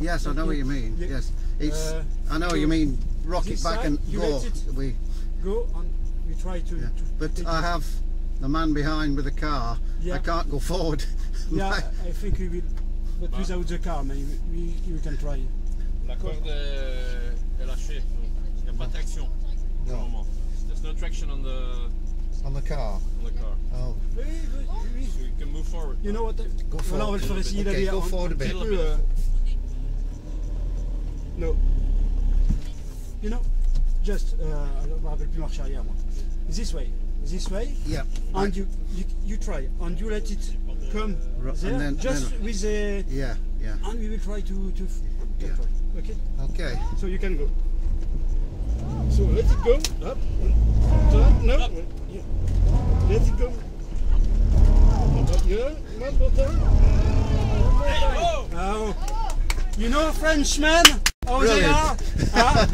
Yes, I know what you mean. Yeah. Yes, it's. Uh, I know so you mean rock it back side, and you go. let We, Go and we try to. yeah. to But I it. have the man behind with the car. I can't go forward. Yeah, My- I think we will. But Ah. without the car, maybe we, we can try. La corde est, est lâchée. Il n'y a pas de traction No. There's no traction on the On the car. on the car. Oh, Oui, oui, oui. So we can move forward. You know what? Go Voilà, on va le faire forward. essayer Okay, d'aller go forward a un bit. Petit peu, No. You know, just, uh, je me rappelle plus marche arrière moi. This way, this way, yeah. and you, you you try, and you let it come Ru- and there, then- just then- with the, Yeah, yeah. and we will try to to, to Yeah. try. Okay. Okay. So you can go. So let it go. Up. Turn. No. Up. Yeah. Let it go. Yeah. One more time. Oh! Oh. You know Oh, really? they are? oh,